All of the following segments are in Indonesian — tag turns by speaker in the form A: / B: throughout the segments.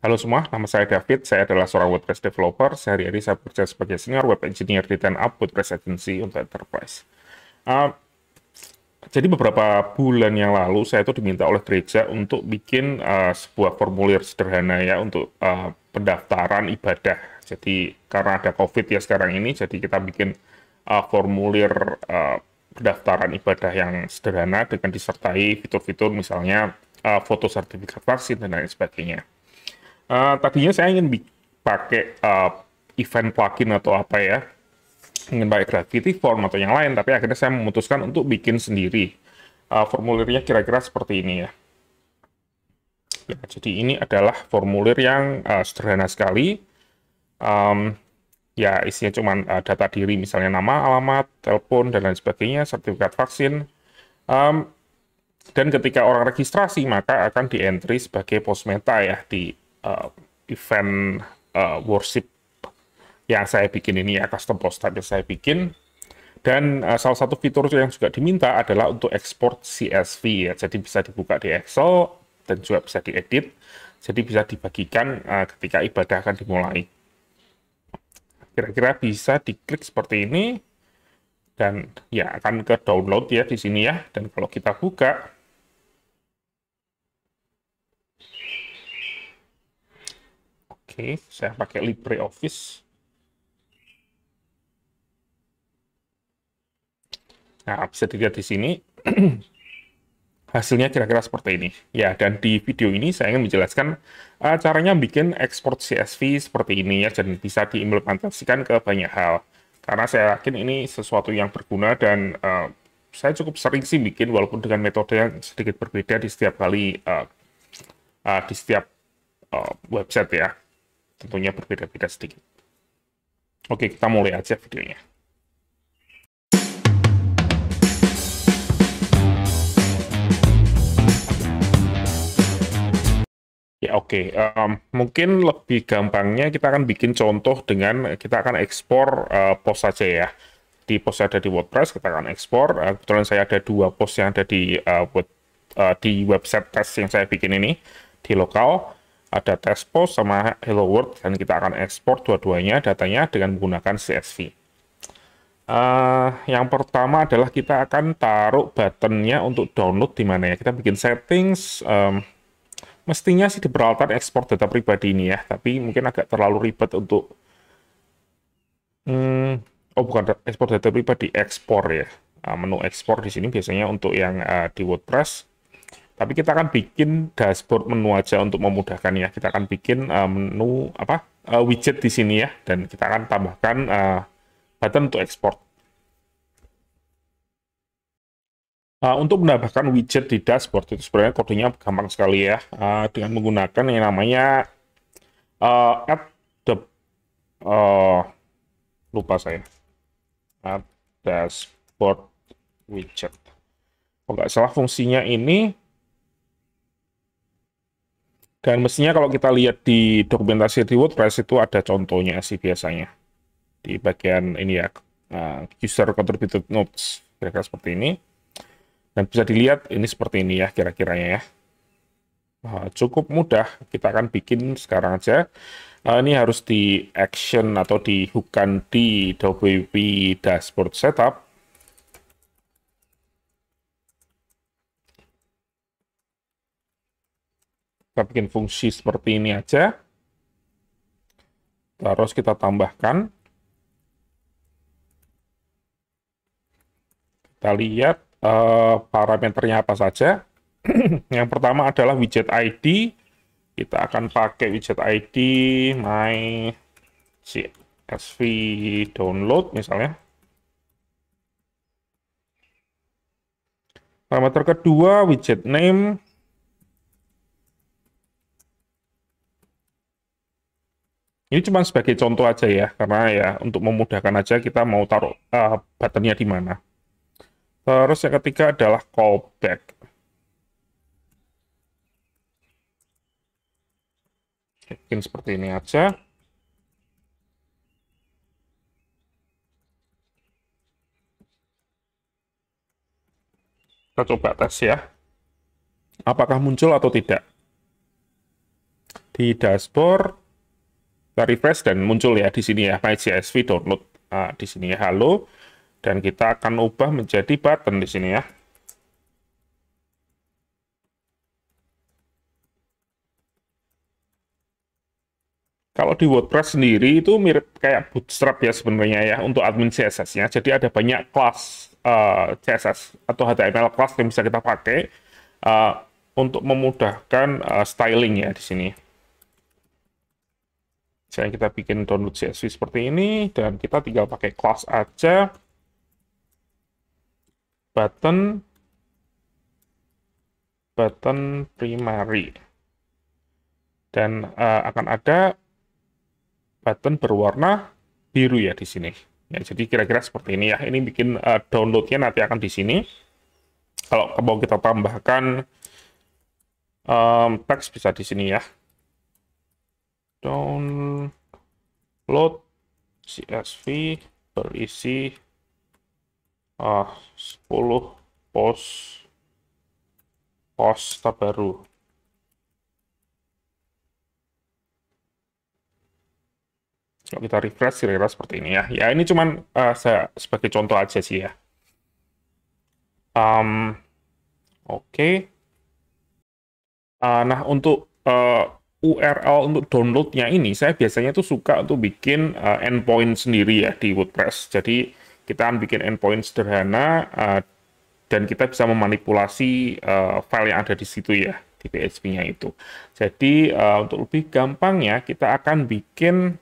A: Halo semua, nama saya David. Saya adalah seorang WordPress developer. Sehari-hari saya bekerja sebagai senior web engineer di 10up WordPress Agency untuk enterprise. Uh, jadi beberapa bulan yang lalu saya itu diminta oleh gereja untuk bikin uh, sebuah formulir sederhana ya untuk uh, pendaftaran ibadah. Jadi karena ada COVID ya sekarang ini, jadi kita bikin uh, formulir uh, pendaftaran ibadah yang sederhana dengan disertai fitur-fitur misalnya uh, foto sertifikat vaksin dan lain sebagainya. Uh, tadinya saya ingin pakai uh, event plugin atau apa ya, ingin pakai gravity form atau yang lain, tapi akhirnya saya memutuskan untuk bikin sendiri. Uh, formulirnya kira-kira seperti ini ya. ya. Jadi ini adalah formulir yang uh, sederhana sekali. Um, ya isinya cuma uh, data diri, misalnya nama, alamat, telepon, dan lain sebagainya, sertifikat vaksin. Um, dan ketika orang registrasi, maka akan di-entry sebagai post meta ya di uh, event uh, worship yang saya bikin ini ya custom post type yang saya bikin. Dan uh, salah satu fitur yang juga diminta adalah untuk ekspor CSV ya. Jadi bisa dibuka di Excel dan juga bisa diedit. Jadi bisa dibagikan uh, ketika ibadah akan dimulai. Kira-kira bisa diklik seperti ini. Dan ya akan ke download ya di sini ya. Dan kalau kita buka Oke, saya pakai LibreOffice. Nah, bisa dilihat di sini. Hasilnya kira-kira seperti ini. Ya, dan di video ini saya ingin menjelaskan uh, caranya bikin ekspor CSV seperti ini ya, dan bisa diimplementasikan ke banyak hal. Karena saya yakin ini sesuatu yang berguna dan uh, saya cukup sering sih bikin, walaupun dengan metode yang sedikit berbeda di setiap kali, uh, uh, di setiap uh, website ya tentunya berbeda-beda sedikit. Oke, kita mulai aja videonya. Ya oke, okay. um, mungkin lebih gampangnya kita akan bikin contoh dengan kita akan ekspor uh, post saja ya. Di post ada di WordPress, kita akan ekspor. Uh, kebetulan saya ada dua post yang ada di uh, web, uh, di website test yang saya bikin ini di lokal ada test post sama hello world dan kita akan ekspor dua-duanya datanya dengan menggunakan CSV. Uh, eh, yang pertama adalah kita akan taruh buttonnya untuk download di mana ya. Kita bikin settings, um, mestinya sih di peralatan ekspor data pribadi ini ya, tapi mungkin agak terlalu ribet untuk, hmm, oh bukan ekspor data pribadi, ekspor ya. Uh, menu ekspor di sini biasanya untuk yang uh, di WordPress tapi kita akan bikin dashboard menu aja untuk memudahkan ya. Kita akan bikin uh, menu apa uh, widget di sini ya, dan kita akan tambahkan uh, button untuk export. Uh, untuk menambahkan widget di dashboard itu sebenarnya kodenya gampang sekali ya, uh, dengan menggunakan yang namanya uh, add the uh, lupa saya add dashboard widget. Kalau nggak salah fungsinya ini dan mestinya kalau kita lihat di dokumentasi di WordPress itu ada contohnya sih biasanya. Di bagian ini ya, uh, user contributed notes, kira-kira seperti ini. Dan bisa dilihat ini seperti ini ya kira-kiranya ya. Uh, cukup mudah, kita akan bikin sekarang aja. Uh, ini harus di action atau di hookkan di WP dashboard setup kita bikin fungsi seperti ini aja. Terus kita tambahkan. Kita lihat uh, parameternya apa saja. Yang pertama adalah widget ID. Kita akan pakai widget ID my CSV download misalnya. Parameter kedua widget name Ini cuma sebagai contoh aja ya, karena ya untuk memudahkan aja kita mau taruh uh, buttonnya di mana. Terus yang ketiga adalah callback. Bikin seperti ini aja. Kita coba tes ya. Apakah muncul atau tidak. di dashboard, kita refresh dan muncul ya di sini ya My CSV download uh, di sini ya halo dan kita akan ubah menjadi button di sini ya. Kalau di WordPress sendiri itu mirip kayak Bootstrap ya sebenarnya ya untuk admin CSS-nya. Jadi ada banyak kelas uh, CSS atau HTML kelas yang bisa kita pakai uh, untuk memudahkan uh, styling ya di sini. Misalnya kita bikin download CSV seperti ini, dan kita tinggal pakai class aja, button, button primary. Dan uh, akan ada button berwarna biru ya di sini. Ya, jadi kira-kira seperti ini ya. Ini bikin uh, downloadnya nanti akan di sini. Kalau mau kita tambahkan um, teks bisa di sini ya download CSV berisi uh, 10 post post terbaru. Kalau kita refresh kira-kira seperti ini ya. Ya ini cuman uh, saya sebagai contoh aja sih ya. Um, Oke. Okay. Uh, nah untuk uh, URL untuk downloadnya ini, saya biasanya tuh suka untuk bikin uh, endpoint sendiri ya di WordPress. Jadi kita akan bikin endpoint sederhana uh, dan kita bisa memanipulasi uh, file yang ada di situ ya di PHP-nya itu. Jadi uh, untuk lebih gampangnya kita akan bikin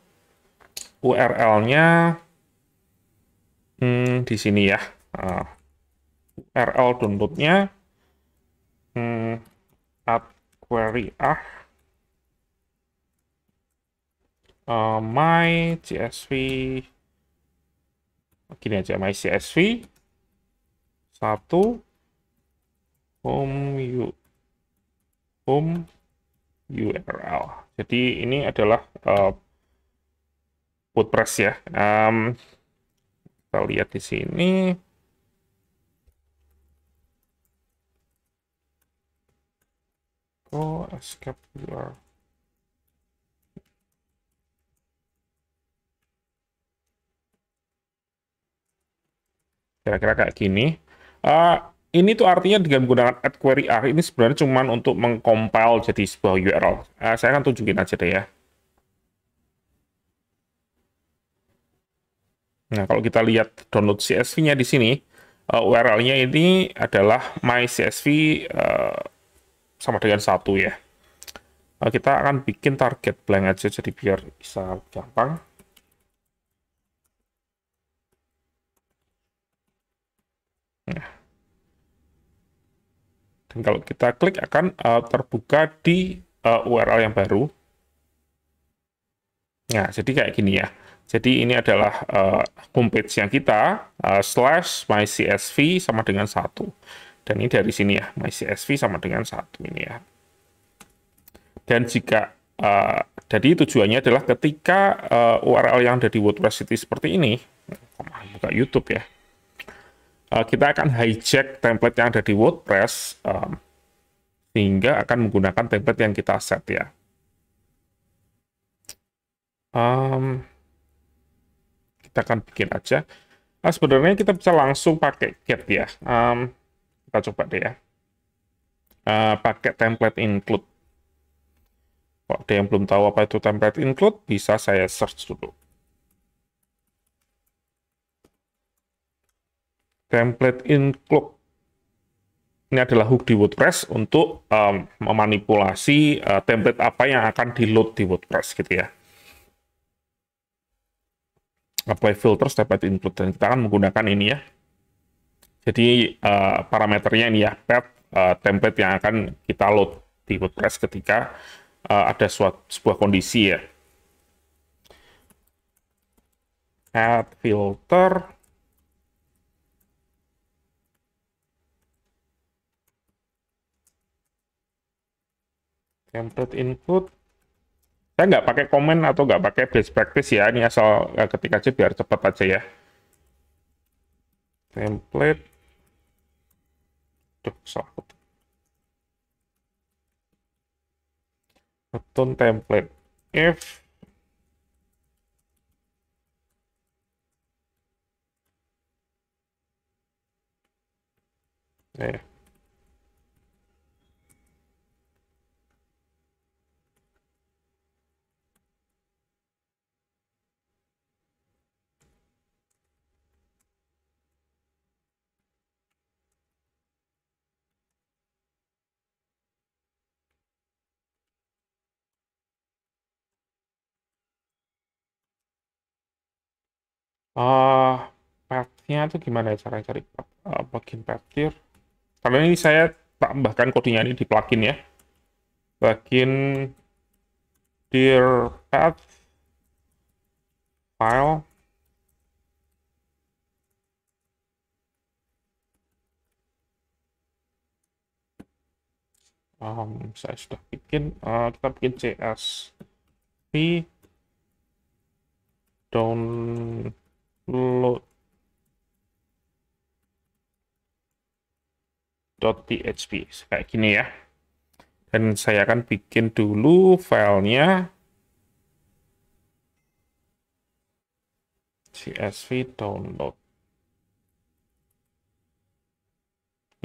A: URL-nya hmm, di sini ya. Uh, URL downloadnya hmm, query ah uh, my CSV gini aja my CSV satu home u home URL. Jadi ini adalah uh, WordPress ya. Um, kita lihat di sini. Oh, escape URL. Kira-kira kayak gini. Uh, ini tuh artinya dengan menggunakan add query R ini sebenarnya cuma untuk mengcompile jadi sebuah URL. Uh, saya akan tunjukin aja deh ya. Nah, kalau kita lihat download CSV-nya di sini, uh, URL-nya ini adalah my CSV uh, sama dengan satu ya. Uh, kita akan bikin target blank aja jadi biar bisa gampang. Nah. Dan kalau kita klik akan uh, terbuka di uh, eh, URL yang baru. Nah, jadi kayak gini ya. Jadi ini adalah uh, homepage yang kita, uh, slash mycsv sama dengan satu. Dan ini dari sini ya, mycsv sama dengan satu ini ya. Dan jika, uh, jadi tujuannya adalah ketika uh, URL yang ada di WordPress itu seperti ini, buka YouTube ya, uh, kita akan hijack template yang ada di WordPress um, sehingga akan menggunakan template yang kita set ya. Um, kita akan bikin aja. Nah, sebenarnya kita bisa langsung pakai get ya. Um, kita coba deh ya. Uh, pakai template include. Kalau ada yang belum tahu apa itu template include, bisa saya search dulu. Template include ini adalah hook di WordPress untuk um, memanipulasi uh, template apa yang akan di-load di WordPress gitu ya. Apply filters template include dan kita akan menggunakan ini ya. Jadi uh, parameternya ini ya, path uh, template yang akan kita load di WordPress ketika uh, ada suatu, sebuah kondisi ya. Add filter template input. Saya nggak pakai komen atau nggak pakai best practice ya ini asal uh, ketik aja biar cepat aja ya. Template. Duh, salah return template. If. Eh uh, path-nya itu gimana ya cara cari uh, bagian path tier kalau ini saya tambahkan kodenya ini di plugin ya. Bagian dir path file. Um, saya sudah bikin. Uh, kita bikin csv download .php kayak gini ya. Dan saya akan bikin dulu filenya. Csv download.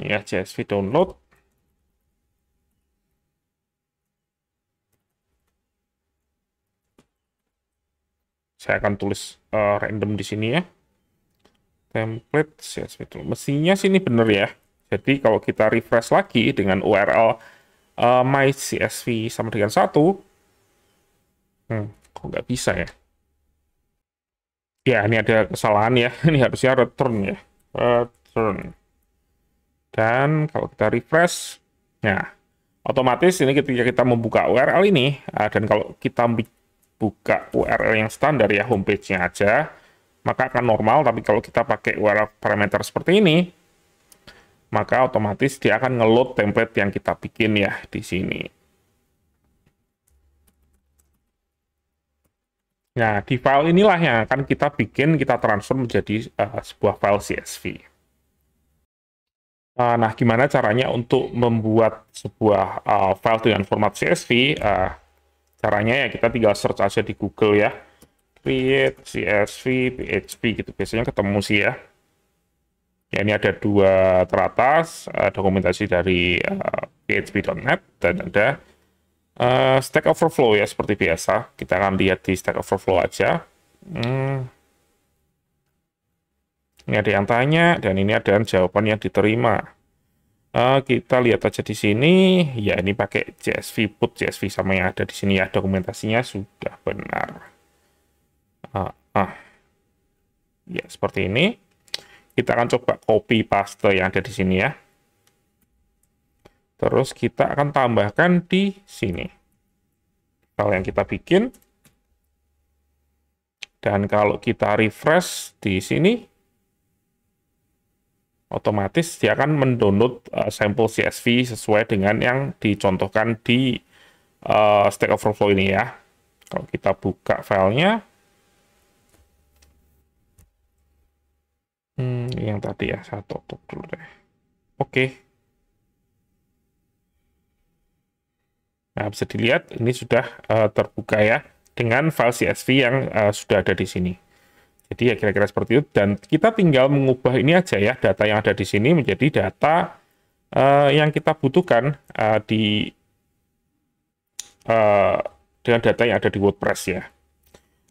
A: Ya csv download saya akan tulis uh, random di sini ya template csv dulu mestinya sini bener ya jadi kalau kita refresh lagi dengan URL uh, my CSV sama dengan satu, hmm, kok nggak bisa ya? Ya, ini ada kesalahan ya. Ini harusnya return ya. Return. Dan kalau kita refresh, ya, otomatis ini ketika kita membuka URL ini, uh, dan kalau kita buka URL yang standar ya, homepage-nya aja, maka akan normal. Tapi kalau kita pakai URL parameter seperti ini, maka otomatis dia akan ngeload template yang kita bikin ya di sini. Nah, di file inilah yang akan kita bikin, kita transfer menjadi uh, sebuah file CSV. Uh, nah, gimana caranya untuk membuat sebuah uh, file dengan format CSV? Uh, caranya ya kita tinggal search aja di Google ya. Create CSV, PHP gitu. Biasanya ketemu sih ya. Ya, ini ada dua teratas, uh, dokumentasi dari uh, eh, php.net, dan ada uh, Stack Overflow ya, seperti biasa. Kita akan lihat di Stack Overflow aja. Hmm. Ini ada yang tanya, dan ini ada jawaban yang diterima. Uh, kita lihat aja di sini, ya ini pakai CSV put CSV sama yang ada di sini ya, dokumentasinya sudah benar. Uh, uh. Ya, seperti ini. Kita akan coba copy paste yang ada di sini ya. Terus kita akan tambahkan di sini. File yang kita bikin. Dan kalau kita refresh di sini, otomatis dia akan mendownload uh, sampel CSV sesuai dengan yang dicontohkan di uh, Stack Overflow ini ya. Kalau kita buka filenya, Hmm, yang tadi ya, saya tutup dulu deh. Oke. Nah, bisa dilihat ini sudah uh, terbuka ya dengan file CSV yang uh, sudah ada di sini. Jadi ya kira-kira seperti itu dan kita tinggal mengubah ini aja ya data yang ada di sini menjadi data uh, yang kita butuhkan uh, di uh, dengan data yang ada di WordPress ya.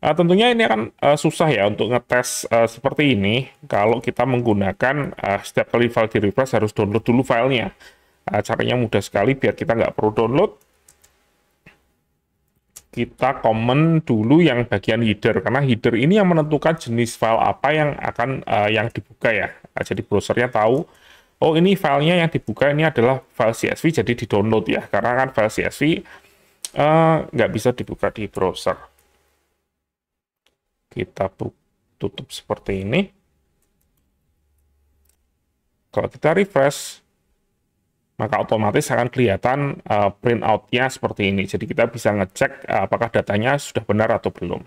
A: Uh, tentunya ini akan uh, susah ya untuk ngetes uh, seperti ini kalau kita menggunakan uh, setiap kali file di refresh harus download dulu filenya. Uh, caranya mudah sekali biar kita nggak perlu download. Kita comment dulu yang bagian header karena header ini yang menentukan jenis file apa yang akan uh, yang dibuka ya. Uh, jadi browsernya tahu oh ini filenya yang dibuka ini adalah file CSV jadi di download ya karena kan file CSV nggak uh, bisa dibuka di browser kita tutup seperti ini. Kalau kita refresh, maka otomatis akan kelihatan uh, printout-nya seperti ini. Jadi kita bisa ngecek uh, apakah datanya sudah benar atau belum.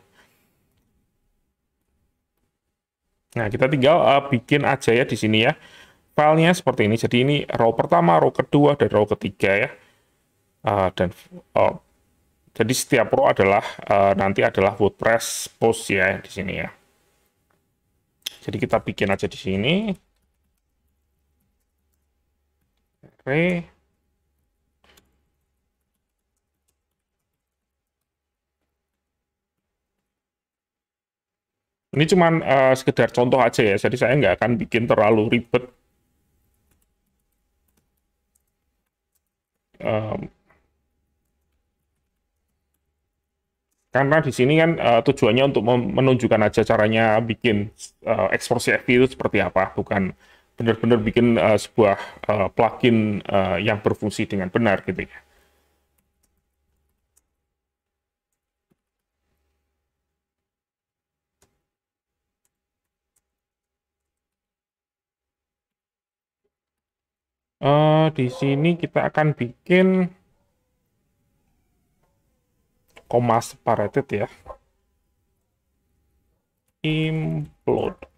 A: Nah, kita tinggal uh, bikin aja ya di sini ya. Filenya seperti ini. Jadi ini row pertama, row kedua, dan row ketiga ya. Uh, dan uh, Jadi setiap row adalah uh, nanti adalah WordPress post ya di sini ya. Jadi kita bikin aja di sini. Oke. Ini cuma uh, sekedar contoh aja ya, jadi saya nggak akan bikin terlalu ribet. Um, karena di sini kan uh, tujuannya untuk menunjukkan aja caranya bikin uh, ekspor CSV itu seperti apa, bukan benar-benar bikin uh, sebuah uh, plugin uh, yang berfungsi dengan benar gitu ya. Uh, di sini kita akan bikin koma separated ya. Implode.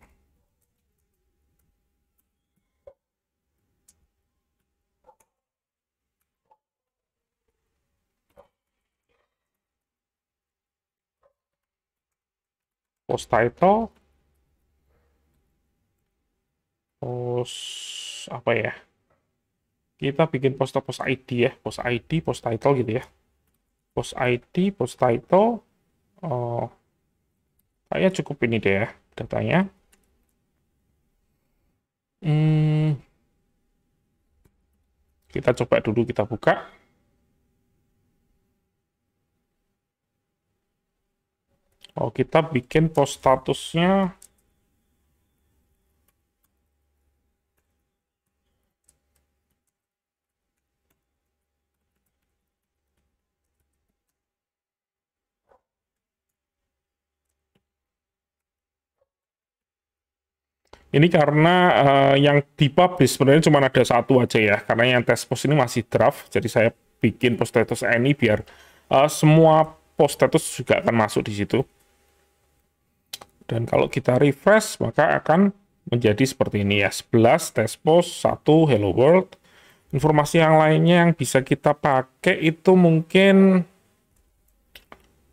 A: Post title. Post apa ya? kita bikin post post ID ya, post ID, post title gitu ya. Post ID, post title, oh, kayaknya cukup ini deh ya datanya. Hmm, kita coba dulu kita buka. Oh, kita bikin post statusnya Ini karena uh, yang dipublish sebenarnya cuma ada satu aja ya, karena yang test post ini masih draft, jadi saya bikin post status ini biar uh, semua post status juga akan masuk di situ. Dan kalau kita refresh, maka akan menjadi seperti ini ya, 11 test post, 1 hello world. Informasi yang lainnya yang bisa kita pakai itu mungkin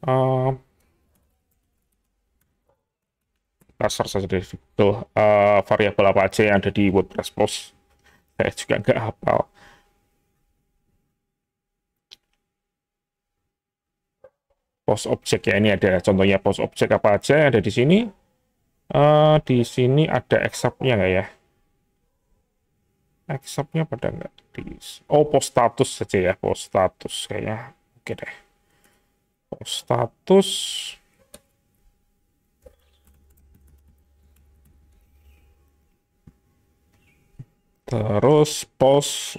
A: uh, saja dari Google uh, variabel apa aja yang ada di WordPress post. Saya juga nggak hafal. Post object ya ini ada contohnya post object apa aja ada di sini. Uh, di sini ada except-nya nggak ya? Except-nya pada nggak di Oh post status saja ya post status kayaknya. Oke deh. Post status Terus post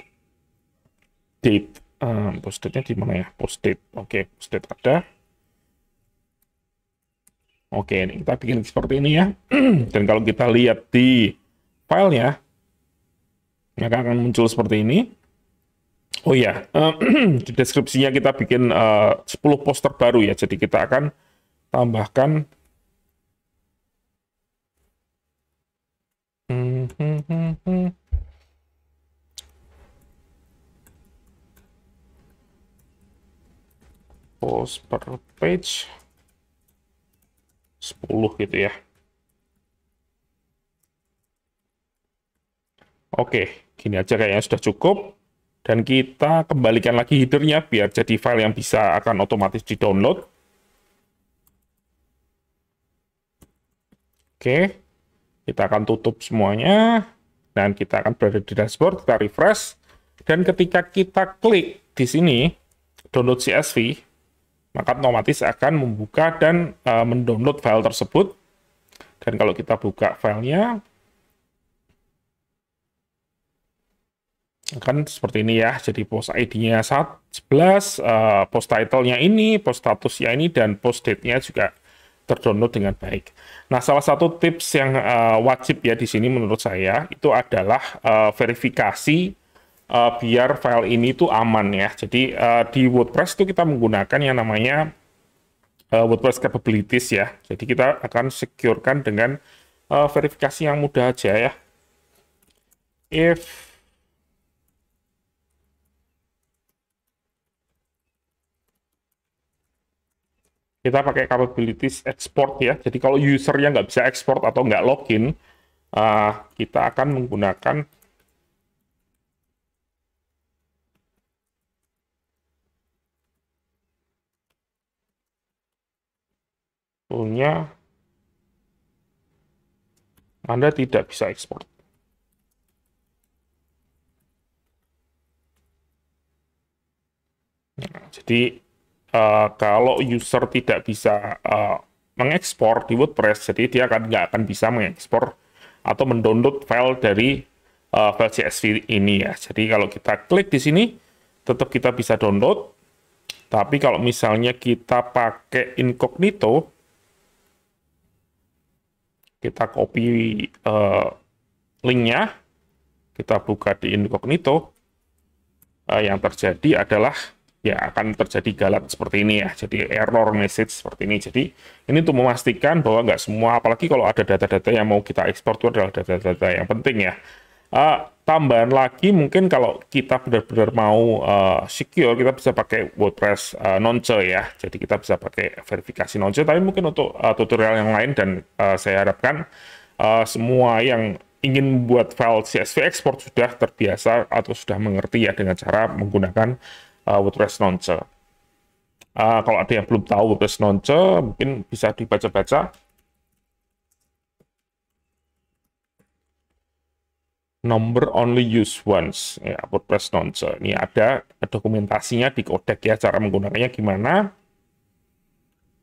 A: date. Um, post date-nya di mana ya? Post date. Oke, post date ada. Oke, ini kita bikin seperti ini ya. Dan kalau kita lihat di filenya, maka akan muncul seperti ini. Oh iya, di deskripsinya kita bikin uh, 10 poster baru ya. Jadi kita akan tambahkan post per page 10 gitu ya. Oke, gini aja kayaknya sudah cukup. Dan kita kembalikan lagi headernya biar jadi file yang bisa akan otomatis di-download. Oke, kita akan tutup semuanya. Dan kita akan berada di dashboard, kita refresh. Dan ketika kita klik di sini, download CSV, maka otomatis akan membuka dan uh, mendownload file tersebut. Dan kalau kita buka filenya, akan seperti ini ya. Jadi post ID-nya 11, uh, post title-nya ini, post statusnya ini, dan post date-nya juga terdownload dengan baik. Nah, salah satu tips yang uh, wajib ya di sini menurut saya itu adalah uh, verifikasi uh, biar file ini tuh aman ya. Jadi uh, di WordPress itu kita menggunakan yang namanya uh, WordPress capabilities ya. Jadi kita akan securekan dengan uh, verifikasi yang mudah aja ya. If kita pakai capabilities export ya. Jadi kalau usernya nggak bisa export atau nggak login, uh, kita akan menggunakan toolnya Anda tidak bisa ekspor. Nah, jadi uh, kalau user tidak bisa uh, mengekspor di WordPress, jadi dia akan nggak akan bisa mengekspor atau mendownload file dari uh, file CSV ini ya. Jadi kalau kita klik di sini, tetap kita bisa download. Tapi kalau misalnya kita pakai incognito, kita copy uh, linknya, kita buka di incognito, uh, yang terjadi adalah ya akan terjadi galat seperti ini ya. Jadi error message seperti ini. Jadi ini untuk memastikan bahwa nggak semua, apalagi kalau ada data-data yang mau kita ekspor itu adalah data-data yang penting ya. Uh, tambahan lagi mungkin kalau kita benar-benar mau uh, secure, kita bisa pakai WordPress uh, nonce ya. Jadi kita bisa pakai verifikasi nonce, tapi mungkin untuk uh, tutorial yang lain dan uh, saya harapkan uh, semua yang ingin membuat file CSV export sudah terbiasa atau sudah mengerti ya dengan cara menggunakan uh, WordPress Launcher. Uh, kalau ada yang belum tahu WordPress Launcher, mungkin bisa dibaca-baca. Number only use once, ya, WordPress Launcher. Ini ada dokumentasinya di kodek ya, cara menggunakannya gimana.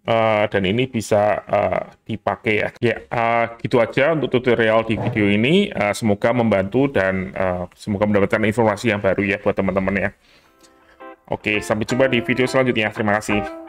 A: Uh, dan ini bisa uh, dipakai ya. Ya, uh, gitu aja untuk tutorial di video ini. Uh, semoga membantu dan uh, semoga mendapatkan informasi yang baru ya buat teman-teman ya. Oke, sampai jumpa di video selanjutnya. Terima kasih.